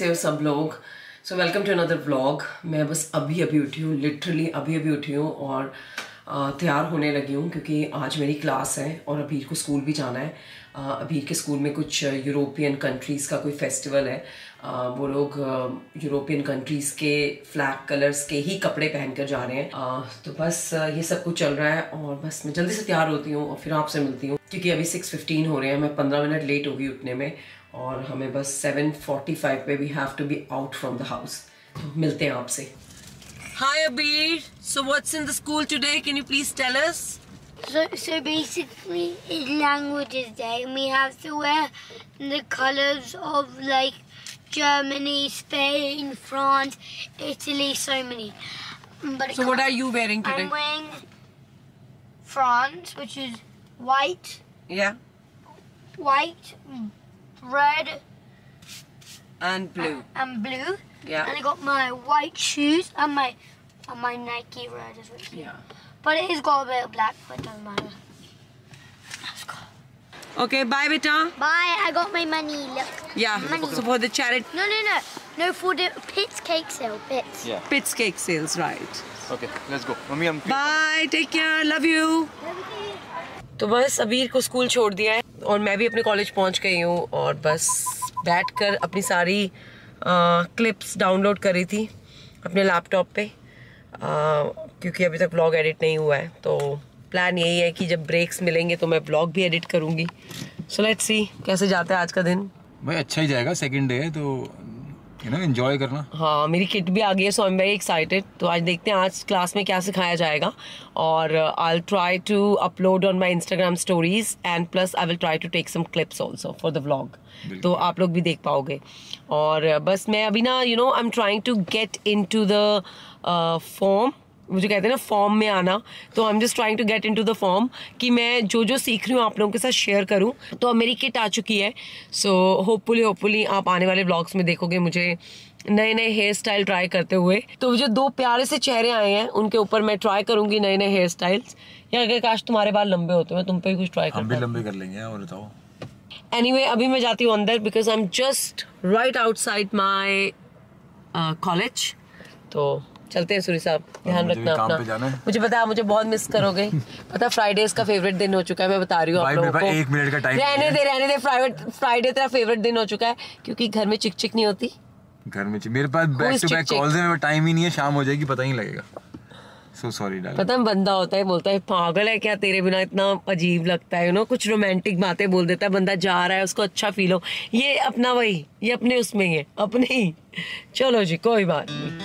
कैसे हो सब लोग। So welcome to another vlog मैं बस अभी अभी उठी हूँ लिटरली अभी अभी उठी हूँ और तैयार होने लगी हूँ क्योंकि आज मेरी क्लास है और अभी को स्कूल भी जाना है। अभी के स्कूल में कुछ यूरोपियन कंट्रीज़ का कोई फेस्टिवल है। वो लोग यूरोपियन कंट्रीज़ के फ्लैग कलर्स के ही कपड़े पहन कर जा रहे हैं। तो बस ये सब कुछ चल रहा है और बस मैं जल्दी से तैयार होती हूँ और फिर आपसे मिलती हूँ। क्योंकि अभी सिक्स फिफ्टीन हो रहे हैं, मैं पंद्रह मिनट लेट होगी उठने में। और हमें बस सेवन फोर्टी फाइव पे we have to be out from the house तो मिलते हैं आपसे Hi Abir, so what's in the school today? Can you please tell us? So, so basically, it's Languages Day, and we have to wear the colors of like Germany, Spain, France, Italy, so many. But so, what are you wearing today? I'm wearing France, which is white. Yeah. White, red, and blue. And blue. Yeah. And I got my white shoes and my and my Nike red as well. Yeah. But it has got a bit of black, but it doesn't matter. Let's go. Okay, bye, beta. Bye. I got my money. Look. Yeah. Money. So for the charity. No, no, no, no. For the Pits cake sale. Pits. Yeah. Pits cake sales, right? Okay, let's go. Mummy हम Bye. Take care. Love you. तो बस अबीर को school छोड़ दिया है और मैं भी अपने कॉलेज पहुँच गई हूँ और बस बैठकर अपनी सारी क्लिप्स डाउनलोड करी थी अपने लैपटॉप पे। आ, क्योंकि अभी तक ब्लॉग एडिट नहीं हुआ है तो प्लान यही है कि जब ब्रेक्स मिलेंगे तो मैं ब्लॉग भी एडिट करूँगी। सो लेट्स सी कैसे जाता है आज का दिन। भाई अच्छा ही जाएगा सेकेंड डे है तो यू ना एंजॉय करना। हाँ मेरी किट भी आ गई है so I am very excited तो आज देखते हैं आज क्लास में क्या सिखाया जाएगा। और I will try to upload on my Instagram stories and plus I will try to take some clips also for the vlog तो आप लोग भी देख पाओगे। और uh, बस मैं अभी ना you know I am trying to get into the form मुझे कहते हैं ना फॉर्म में आना। तो I am just trying to get into the form कि मैं जो जो सीख रही हूँ आप लोगों के साथ शेयर करूँ। तो अब मेरी किट आ चुकी है। सो होपफुली होपफुली आप आने वाले ब्लॉग्स में देखोगे मुझे नए नए हेयर स्टाइल ट्राई करते हुए। तो जो दो प्यारे से चेहरे आए हैं उनके ऊपर मैं ट्राई करूँगी नए नए हेयर स्टाइल्स या अगर काश तुम्हारे बाल लंबे होते हैं तुम पे कुछ ट्राई हम भी लंबे कर लेंगे और बताओ। एनीवे anyway, अभी मैं जाती हूँ अंदर because I am just right outside my college तो चलते हैं सूरी साहब ध्यान रखना अपना। मुझे पता है मुझे बहुत मिस करोगे। पता फ्राइडेज का फेवरेट दिन हो चुका है मैं बता रही हूँ आप लोगों को। एक मिनट का टाइम रहने दे रहने दे फ्राइडे तेरा फेवरेट दिन हो चुका है क्योंकि घर में चिक चिक नहीं होती। घर में मेरे पास बैक टू बैक कॉल्स है टाइम ही नहीं है शाम हो जाएगी पता ही लगेगा। सो सॉरी पता है बंदा होता है बोलता है पागल है क्या तेरे बिना? इतना अजीब लगता है यू नो कुछ रोमांटिक बातें बोल देता है बंदा जा रहा है उसको अच्छा फील हो। ये अपना वही ये अपने उसमें ही है अपने ही। चलो जी कोई बात नहीं।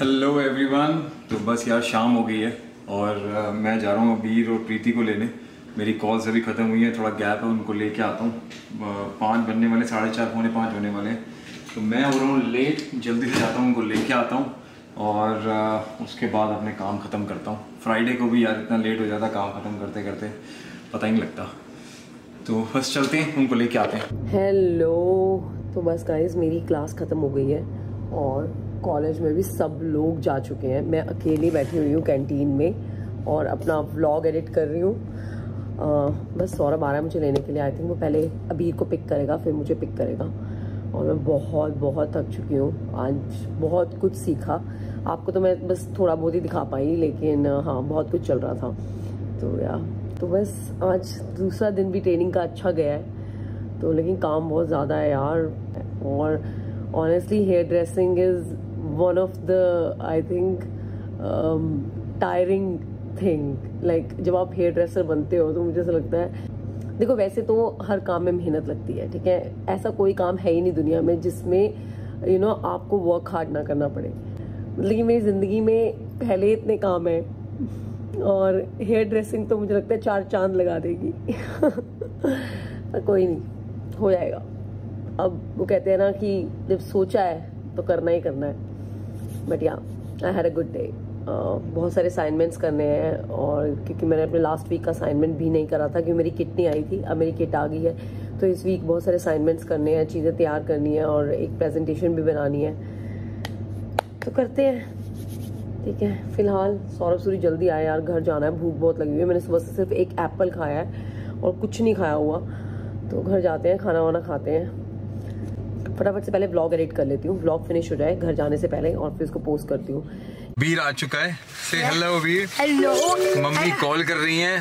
हेलो एवरीवन तो बस यार, शाम हो गई है और मैं जा रहा हूँ अबीर और प्रीति को लेने। मेरी कॉल्स अभी ख़त्म हुई है, थोड़ा गैप है, उनको लेके आता हूँ। पाँच बनने वाले, साढ़े चार, पौने पाँच होने वाले हैं। तो मैं हो रहा हूँ लेट जल्दी से जाता हूँ, उनको लेके आता हूँ और उसके बाद अपने काम ख़त्म करता हूँ। फ्राइडे को भी यार, इतना लेट हो जाता, काम ख़त्म करते करते पता ही नहीं लगता। तो बस चलते हैं, उनको लेके आते हैं। हेलो तो बस गाइज़ मेरी क्लास ख़त्म हो गई है और कॉलेज में भी सब लोग जा चुके हैं। मैं अकेली बैठी हुई हूँ कैंटीन में और अपना व्लॉग एडिट कर रही हूँ। बस सौरभ आ रहा है मुझे लेने के लिए। आई थिंक वो पहले अबीर को पिक करेगा, फिर मुझे पिक करेगा। और मैं बहुत बहुत थक चुकी हूँ। आज बहुत कुछ सीखा। आपको तो मैं बस थोड़ा बहुत ही दिखा पाई, लेकिन हाँ बहुत कुछ चल रहा था। तो या तो बस आज दूसरा दिन भी ट्रेनिंग का अच्छा गया है। तो लेकिन काम बहुत ज़्यादा है यार। और honestly hair dressing one of the I think tiring thing like जब आप हेयर ड्रेसर बनते हो तो मुझे ऐसा लगता है देखो वैसे तो हर काम में मेहनत लगती है ठीक है? ऐसा कोई काम है ही नहीं दुनिया में जिसमें यू you नो know, आपको वर्क हार्ड ना करना पड़े। मतलब कि मेरी ज़िंदगी में पहले इतने काम है और हेयर ड्रेसिंग तो मुझे लगता है चार चाँद लगा देगी। कोई नहीं हो जाएगा। अब वो कहते हैं ना कि जब सोचा है तो करना ही करना है। बट या I had a good day बहुत सारे असाइनमेंट्स करने हैं और क्योंकि मैंने अपने लास्ट वीक का असाइनमेंट भी नहीं करा था, क्योंकि मेरी किट नहीं आई थी, अब मेरी किट आ गई है। तो इस वीक बहुत सारे असाइनमेंट्स करने हैं, चीज़ें तैयार करनी है और एक प्रेजेंटेशन भी बनानी है। तो करते हैं। ठीक है, फ़िलहाल सौरभ सूरी जल्दी आए यार, घर जाना है, भूख बहुत लगी हुई है। मैंने सुबह से सिर्फ़ एक एप्पल खाया है और कुछ नहीं खाया हुआ। तो घर जाते हैं, खाना वाना खाते हैं। फटाफट से पहले ब्लॉग एडिट कर लेती हूँ। व्लॉग फिनिश हो जाए घर जाने से पहले और फिर उसको पोस्ट करती हूँ। वीर आ चुका है। से hello Veer. Hello. Mummy call कर रही हैं।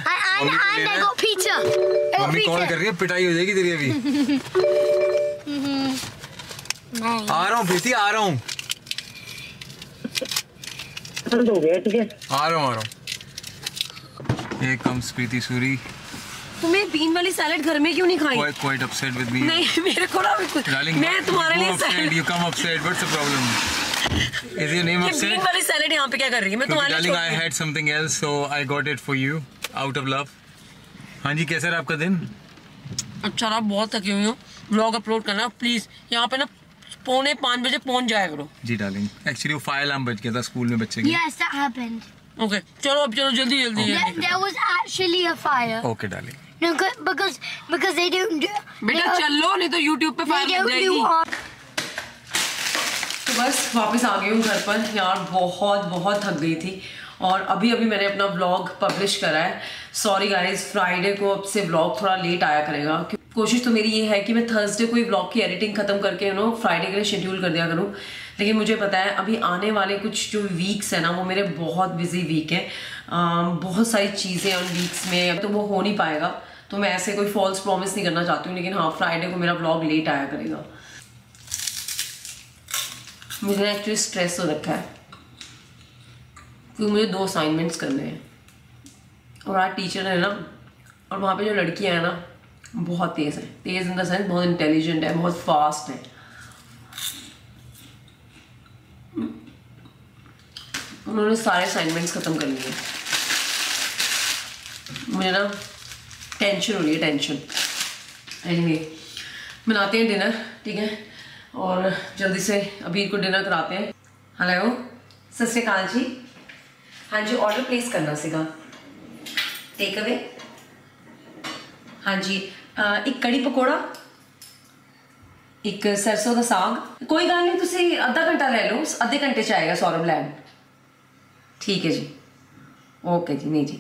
मम्मी कॉल कर रही है। पिटाई हो जाएगी तेरी अभी। आ रहा हूँ प्रीति आ रहा हूँ। आ रहा हूँ आ रहा हूँ। ये कम्स प्रीति सूरी। तुम्हें बीन वाली सैलेड घर में क्यों नहीं खाई? Quite quite upset with me नहीं मेरे को ना डार्लिंग मैं तुम्हारे लिए salad you come upset what's the problem is your name upset bean वाली सैलेड यहाँ पे क्या कर रही है? मैं तुम्हारे लिए I had something else so I got it for you out of love हाँ जी कैसा रहा आपका दिन? अच्छा रहा बहुत थकी हुई हूँ। व्लॉग अपलोड करना प्लीज़ यहाँ पे ना पौने पाँच बजे पहुँच जाया करो। जी डार्लिंग एक्चुअली वो फायर अलार्म बज गया था स्कूल में बच्चे यस दैट हैपेंड ओके चलो अब चलो जल्दी जल्दी। There was actually a fire okay darling No, because because they don't do. बेटा they, चलो नहीं तो यूट्यूब पे फायर लग जाएगी. तो बस वापस आ गई हूँ घर पर। यार बहुत बहुत थक गई थी। और अभी अभी मैंने अपना ब्लॉग पब्लिश करा है। सॉरी गाइस फ्राइडे को अब से ब्लॉग थोड़ा लेट आया करेगा। कोशिश तो मेरी ये है कि मैं थर्सडे को ही व्लॉग की एडिटिंग खत्म करके यू नो फ्राइडे के लिए शेड्यूल कर दिया करूँ। लेकिन मुझे पता है अभी आने वाले कुछ जो वीक्स है ना वो मेरे बहुत बिज़ी वीक है। बहुत सारी चीज़ें उन वीक्स में अब तो वो हो नहीं पाएगा। तो मैं ऐसे कोई फॉल्स प्रॉमिस नहीं करना चाहती हूँ, लेकिन हाँ फ्राइडे को मेरा ब्लॉग लेट आया करेगा। मुझे एक्चुअली स्ट्रेस हो रखा है क्योंकि मुझे दो असाइनमेंट्स करने हैं। और आज टीचर है ना, और वहाँ पे जो लड़कियाँ हैं ना, बहुत तेज़ है। तेज़ इन द सेंस बहुत इंटेलिजेंट है, बहुत फास्ट है। उन्होंने सारे असाइनमेंट्स ख़त्म कर लिए। मुझे ना टेंशन हो रही है टेंशन एनीवे बनाते हैं डिनर ठीक है और जल्दी से अभी को डिनर कराते हैं हेलो सत श्रीकाल जी हाँ जी ऑर्डर प्लेस करना सीगा टेक अवे हाँ जी ਅਹ ਇੱਕ ਕੜੀ ਪਕੌੜਾ ਇੱਕ ਸਰਸੋਂ ਦਾ ਸਾਗ ਕੋਈ ਗੱਲ ਨਹੀਂ ਤੁਸੀਂ ਅੱਧਾ ਘੰਟਾ ਲੈ ਲਓ ਅੱਧੇ ਘੰਟੇ ਚ ਆਏਗਾ ਸੌਰਵ ਲੈਣ ठीक है जी ओके जी नहीं जी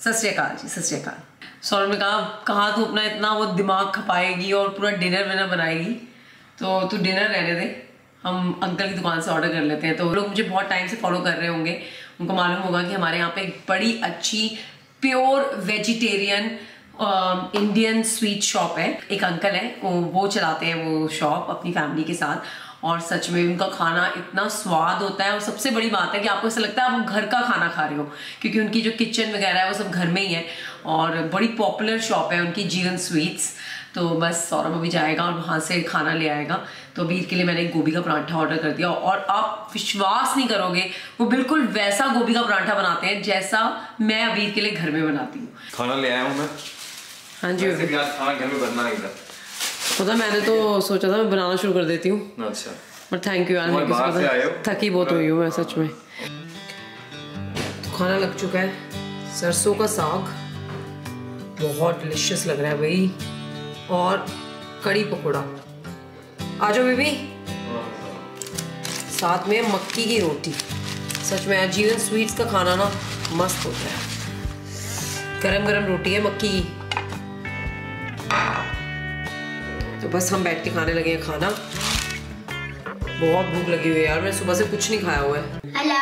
सत श्रीकाल जी सत श्रीकाल सौरभ ने कहा कहा तू अपना इतना वो दिमाग खपाएगी और पूरा डिनर विनर बनाएगी? तो तू डिनर रहने दे हम अंकल की दुकान से ऑर्डर कर लेते हैं। तो लोग मुझे बहुत टाइम से फॉलो कर रहे होंगे। उनको मालूम होगा कि हमारे यहाँ पे एक बड़ी अच्छी pure vegetarian Indian sweet shop है। एक अंकल है, वो वो चलाते हैं वो शॉप अपनी फैमिली के साथ। और सच में उनका खाना इतना स्वाद होता है और सबसे बड़ी बात है कि आपको ऐसा लगता है आप घर का खाना खा रहे हो क्योंकि उनकी जो किचन वगैरह है वो सब घर में ही है और बड़ी पॉपुलर शॉप है उनकी जीवन स्वीट्स तो बस सौरभ अभी जाएगा और वहाँ से खाना ले आएगा। तो अभी के लिए मैंने एक गोभी का पराठा ऑर्डर कर दिया और आप विश्वास नहीं करोगे वो बिल्कुल वैसा गोभी का पराठा बनाते हैं जैसा मैं अभी के लिए घर में बनाती हूँ। खाना ले आया हूँ मैं। हाँ जी आज खाना घर में बनना नहीं था। पता मैंने तो सोचा था मैं बनाना शुरू कर देती हूँ। अच्छा। पर थैंक यू यार? थकी बहुत हुई हूँ मैं सच में। तो खाना लग चुका है। सरसों का साग। बहुत डिलिशियस लग रहा है भाई। और कड़ी पकौड़ा। आ जाओ बेबी। साथ में मक्की की रोटी। सच में जीवन स्वीट्स का खाना ना मस्त होता है। गरम गरम रोटी है मक्की की। तो बस हम बैठ के खाने लगे हैं खाना। बहुत भूख लगी हुई है यार मैंने सुबह से कुछ नहीं खाया हुआ है। Hello.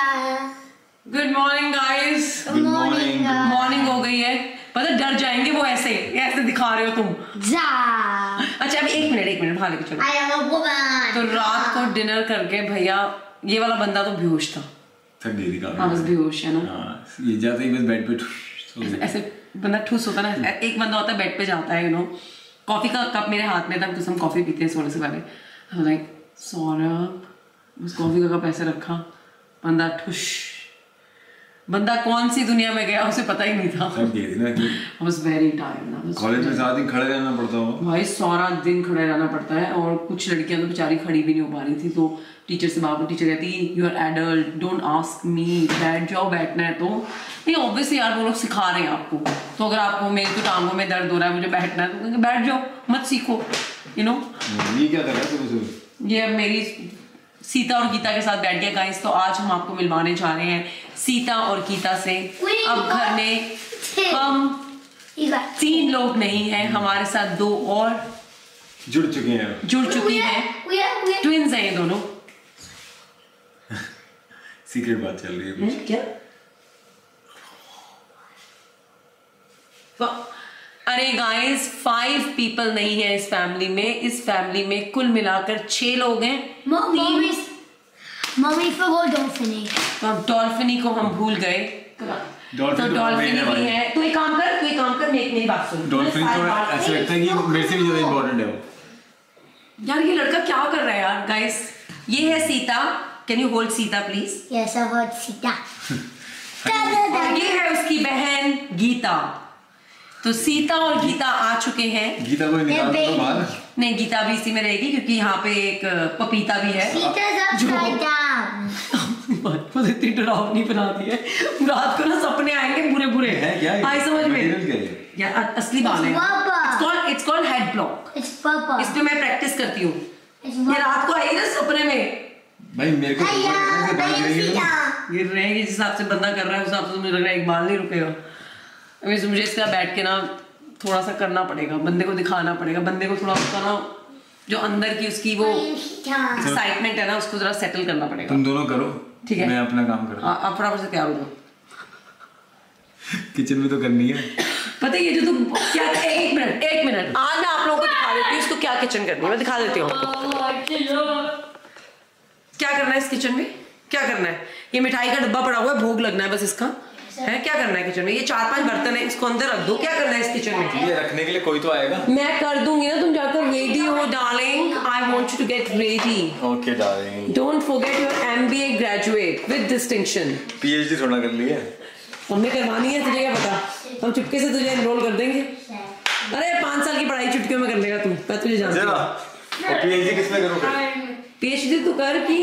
Good morning guys Good morning. uh, morning हो गई है। पता डर जाएँगे वो ऐसे ऐसे दिखा रहे हो तुम। Da. अच्छा अभी एक मिनट एक मिनट चलो। I am a woman. तो रात को डिनर करके भैया ये वाला बंदा तो बेहोश था। थक गई थी हाँ बस बेहोश है ना। हाँ ये जाते ही बस बेड पे। ऐसे बंदा ठूस होता है ना एक बंदा होता है बेड पे जाता है यू नो कॉफ़ी का कप मेरे हाथ में था तो हम कॉफ़ी पीते हैं सोने से पहले। लाइक सौरभ, उस कॉफ़ी का कप ऐसे रखा। बंदा ठुश। बंदा कौन सी दुनिया में गया उसे पता ही नहीं था। tired. I was कॉलेज में सारा दिन खड़े रहना पड़ता होगा। भाई सारा दिन खड़े रहना पड़ता है और कुछ लड़कियाँ तो बेचारी खड़ी भी नहीं हो पा रही थी तो टीचर से बाबू टीचर कहती you are adult don't ask me बैठ जाओ बैठना है तो। नहीं ऑब्वियसली यार वो लोग सिखा रहे हैं आपको। तो अगर आपको मेरे तो टांगों में दर्द हो रहा है मुझे बैठना है तो बैठ जाओ मत सीखो यू नो ये क्या कर रहा है ये मेरी सीता और गीता के साथ बैठ गया। गाइस तो आज हम आपको मिलवाने जा रहे हैं सीता और गीता से। अब घर में हम तीन लोग नहीं हैं हमारे साथ दो और जुड़ चुके हैं। जुड़ चुकी हैं. ट्विंस हैं ये दोनों। सीक्रेट बात चल रही है क्या? अरे गाइस फाइव पीपल नहीं है इस फैमिली में। इस फैमिली में कुल मिलाकर छह लोग हैं। forgot Dolphiny. तो डॉल्फिनी को हम भूल गए। तो तो डॉल्फिनी भी है। तो एक काम कर तू एक काम कर मेरी मेरी बात सुन। डॉल्फिन तो ऐसा लगता है कि मेरे से भी ज़्यादा इंपॉर्टेंट है वो। यार ये लड़का क्या कर रहा है यार गाइस ये है Sita. Can you hold Sita please. और ये है उसकी बहन गीता। तो सीता और गीता आ चुके हैं। गीता को निकाल दो बाहर। नहीं गीता भी इसी में रहेगी क्योंकि यहाँ पे एक पपीता भी है। इतनी डरावनी बना दी है। रात को ना सपने आएँगे बुरे बुरे है क्या आई समझ में? है? यार असली बाल है। It's it's called it's called head block. इस पे मैं प्रैक्टिस करती हूँ। ये रात को आई ना सपने में। भाई मेरे को तो I am Sita. गिर रहे हैं जिस हिसाब से बंदा कर रहा है उस हिसाब से तो मुझे लग रहा है एक बाल नहीं रुकेगा। अभी मुझे इसका बैठ के ना थोड़ा सा करना पड़ेगा बंदे को दिखाना पड़ेगा बंदे को थोड़ा उसका ना जो अंदर की उसकी वो. एक्साइटमेंट है ना उसको जरा सेटल करना पड़ेगा। तुम दोनों करो ठीक है। मैं अपना काम कर हाँ, आप फटाफट से तैयार हो जाओ। किचन में तो करनी है। पता है ये जो तुम क्या एक मिनट एक मिनट। आज मैं आप लोगों को दिखा देती हूँ इसको क्या किचन करनी है। मैं दिखा देती हूँ क्या करना है इस किचन में? क्या करना है? ये मिठाई का डब्बा पड़ा हुआ है भोग लगना है बस इसका। है? क्या करना है किचन में? ये चार पाँच बर्तन है इसको अंदर रख दो। क्या करना है इस किचन में? ये रखने के लिए कोई तो आएगा। मैं कर दूँगी ना तुम जाकर रेडी हो darling I want you to get ready okay darling don't forget your MBA graduate with distinction PhD थोड़ा कर लिया हमने करवानी है तुझे क्या पता? हम चुपके से तुझे एनरोल कर देंगे। अरे पाँच साल की पढ़ाई चुटकियों में कर लेगा तू। मैं तुझे जानती हूँ। पीएचडी किसमें करोगे? पीएचडी तू कर कि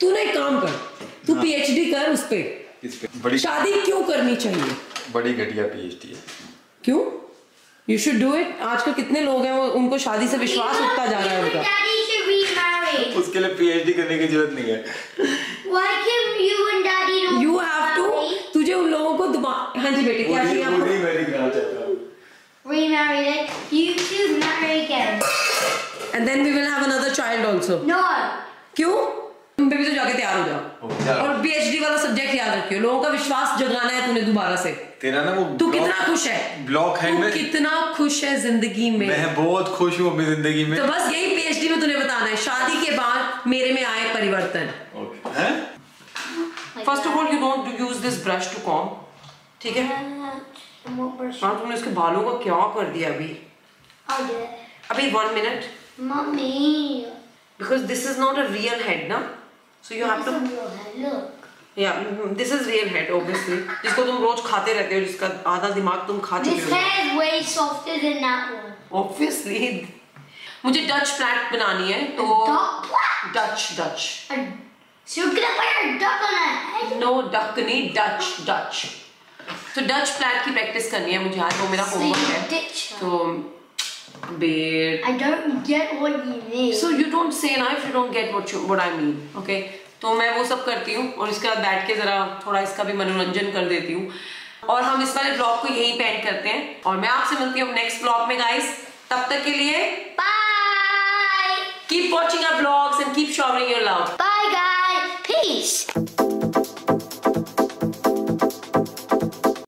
तू ना एक काम कर। तू पीएचडी कर उस पे। इस पे। बड़ी शादी क्यों करनी चाहिए? बड़ी घटिया पीएचडी है। क्यों? यू शुड डू इट आजकल कितने लोग हैं वो उनको शादी से विश्वास उठता जा रहा है उनका। should. उसके लिए पीएचडी करने की ज़रूरत नहीं है। Why can you and you have to तुझे उन लोगों को दोबारा हाँ जी बेटे क्या चाहिए आपको? वही मैं चाहता हूँ। Remarry like you two marry again. And then we will have another child also No. क्यों? तुम बेबी तो जाके तैयार हो जाओ। और पीएचडी वाला सब्जेक्ट याद रखियो लोगों का विश्वास जगाना है तूने दोबारा से। तेरा ना वो तू कितना खुश है। ब्लॉक है तू कितना खुश है ज़िंदगी में। मैं बहुत खुश हूँ अपनी ज़िंदगी में। तो बस यही पीएचडी में तूने बताना है। शादी के बाद मेरे में आए परिवर्तन। First of all you don't use this brush to comb ठीक है? हाँ तुमने उसके बालों का क्या कर दिया अभी. अभी one minute mummy because this is not a real head ना? So you have to. Yeah this is real head obviously जिसको तुम रोज खाते रहते हो जिसका आधा दिमाग तुम खा चुके हो hair is way softer than that one. Obviously मुझे डच फ्लैट बनानी है तो Dutch Dutch you're gonna put a duck on her head? No duck नहीं डच डच तो डच फ्लैट की प्रैक्टिस करनी है मुझे आज वो मेरा होमवर्क है. तो बेट I don't get what you mean. So you don't say ना if you don't get what you what I mean okay तो मैं वो सब करती हूँ और इसके बाद बैठ के जरा थोड़ा इसका भी मनोरंजन कर देती हूँ। और हम इस वाले ब्लॉग को यही पेंट करते हैं। और मैं आपसे मिलती हूँ नेक्स्ट ब्लॉग में गाइस तब तक के लिए Bye. Keep watching our blogs and keep showering your love Bye.